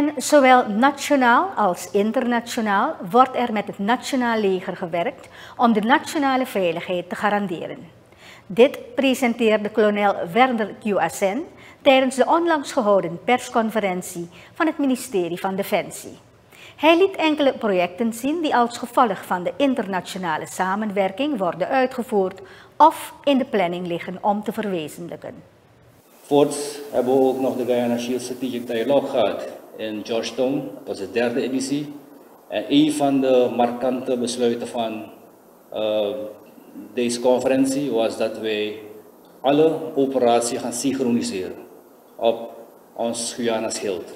En zowel nationaal als internationaal wordt er met het nationaal leger gewerkt om de nationale veiligheid te garanderen. Dit presenteerde kolonel Werner QSN tijdens de onlangs gehouden persconferentie van het ministerie van Defensie. Hij liet enkele projecten zien die als gevolg van de internationale samenwerking worden uitgevoerd of in de planning liggen om te verwezenlijken. Voorts hebben we ook nog de Guyana Shield Strategic Dialogue gehad in Georgetown. Dat was de derde editie. En een van de markante besluiten van uh, deze conferentie was dat wij alle operaties gaan synchroniseren op ons Guyana Schild.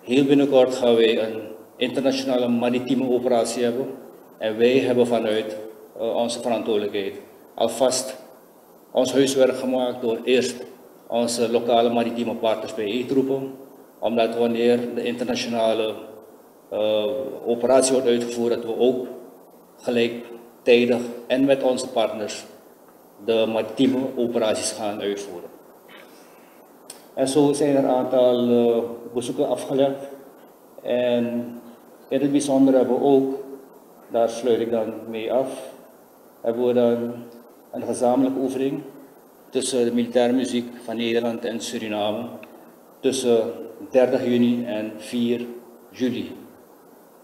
Heel binnenkort gaan wij een internationale maritieme operatie hebben. En wij hebben vanuit uh, onze verantwoordelijkheid alvast ons huiswerk gemaakt door eerst onze lokale maritieme partners bijeen te roepen. Omdat wanneer de internationale uh, operatie wordt uitgevoerd, dat we ook gelijktijdig en met onze partners de maritieme operaties gaan uitvoeren. En zo zijn er een aantal uh, bezoeken afgelegd. En in het bijzonder hebben we ook, daar sluit ik dan mee af, hebben we een gezamenlijke oefening tussen de militaire muziek van Nederland en Suriname tussen 30 juni en 4 juli.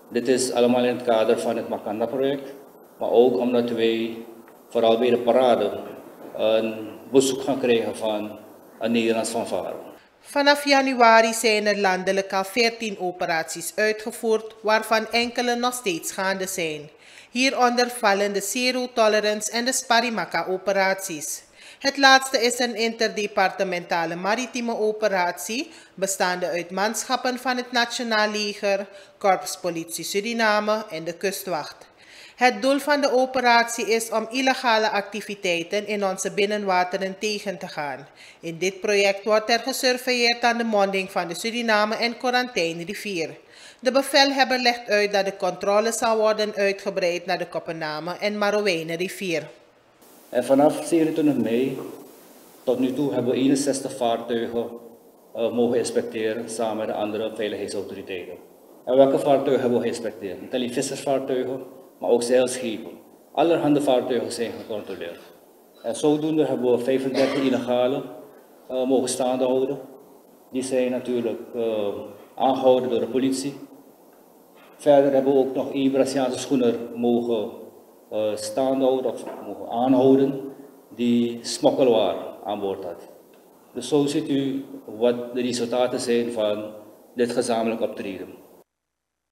Dit is allemaal in het kader van het Makanda-project, maar ook omdat wij vooral bij de parade een bezoek gaan krijgen van een Nederlands fanfare. Vanaf januari zijn er landelijk al 14 operaties uitgevoerd, waarvan enkele nog steeds gaande zijn. Hieronder vallen de Zero Tolerance en de Sparimaka-operaties. Het laatste is een interdepartementale maritieme operatie, bestaande uit manschappen van het Nationaal Leger, Korps Politie Suriname en de Kustwacht. Het doel van de operatie is om illegale activiteiten in onze binnenwateren tegen te gaan. In dit project wordt er gesurveilleerd aan de monding van de Suriname en rivier. De bevelhebber legt uit dat de controle zal worden uitgebreid naar de Kopename en rivier. En vanaf 27 mei tot nu toe hebben we 61 vaartuigen uh, mogen inspecteren samen met de andere veiligheidsautoriteiten. En welke vaartuigen hebben we geïnspecteerd? Niet alleen vissersvaartuigen, maar ook zeilschepen. Allerhande vaartuigen zijn gecontroleerd. En zodoende hebben we 35 illegale uh, mogen staande houden. Die zijn natuurlijk uh, aangehouden door de politie. Verder hebben we ook nog één Braziliaanse schoener mogen uh, staande houden of aanhouden die smokkelwaar aan boord had. Dus zo ziet u wat de resultaten zijn van dit gezamenlijk optreden.